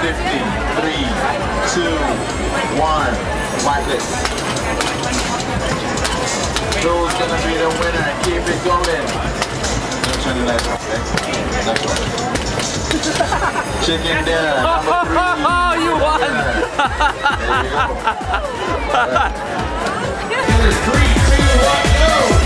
50, 3, 2, 1. Watch this. Who's gonna be the winner? Keep it going. Don't turn the lights off, okay? That's right. Chicken dinner, number three. Oh, you won! There you go. Three, two, one, go!